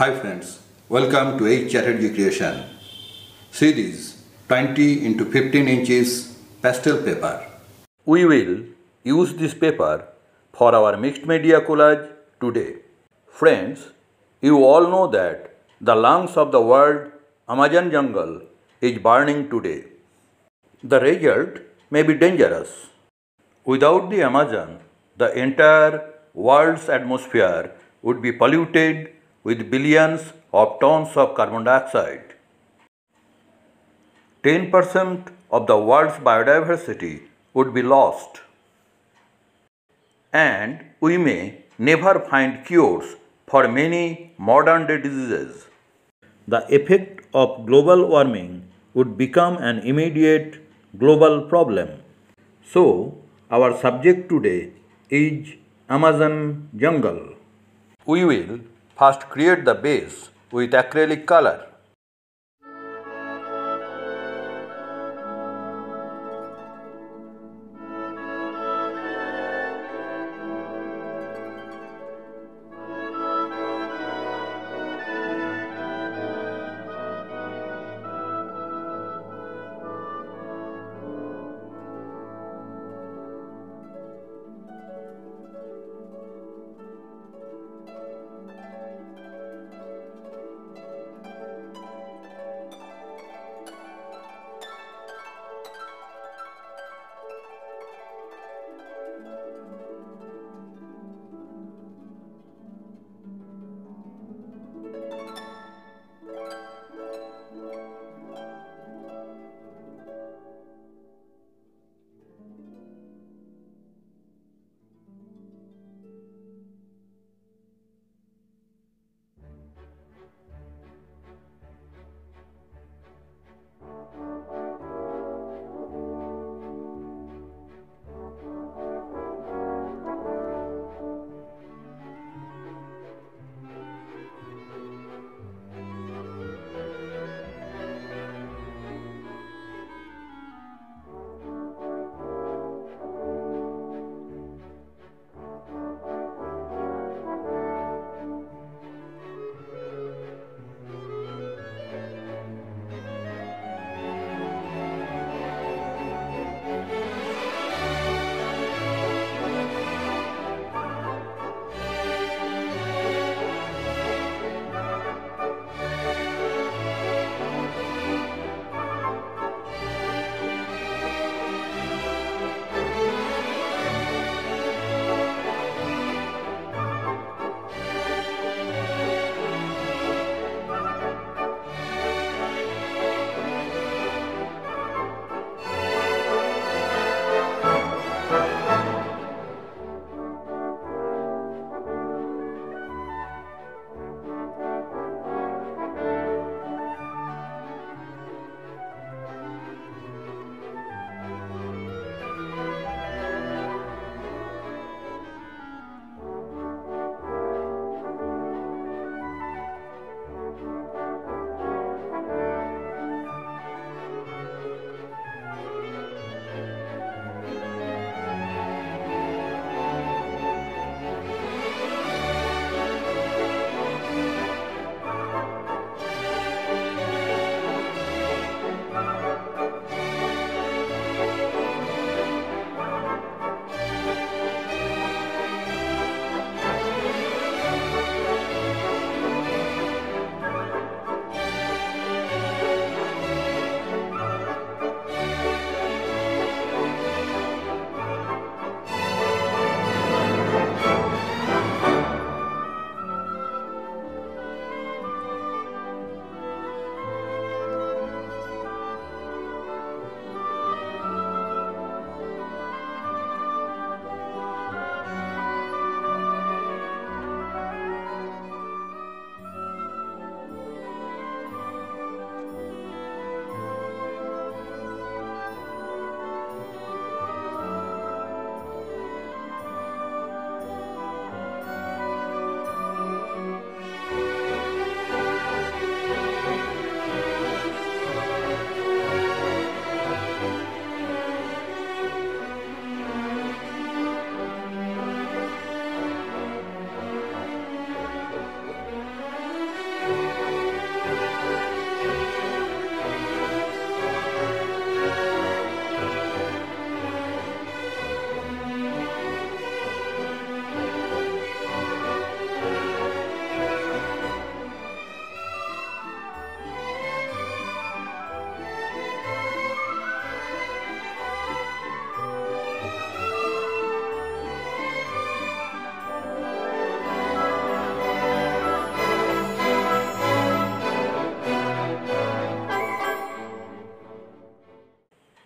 Hi friends, welcome to H Chatterjee Creation. This 20 into 15 inches pastel paper. We will use this paper for our mixed media collage today. Friends, you all know that the lungs of the world, Amazon jungle, is burning today. The result may be dangerous. Without the Amazon, the entire world's atmosphere would be polluted with billions of tons of carbon dioxide. 10% of the world's biodiversity would be lost. And we may never find cures for many modern day diseases. The effect of global warming would become an immediate global problem. So, our subject today is Amazon jungle. We will first create the base with acrylic color.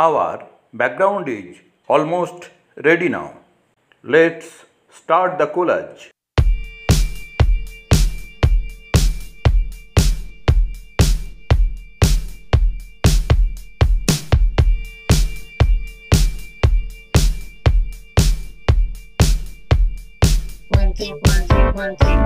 Our background is almost ready now. Let's start the collage. One, two, one, two, one, two.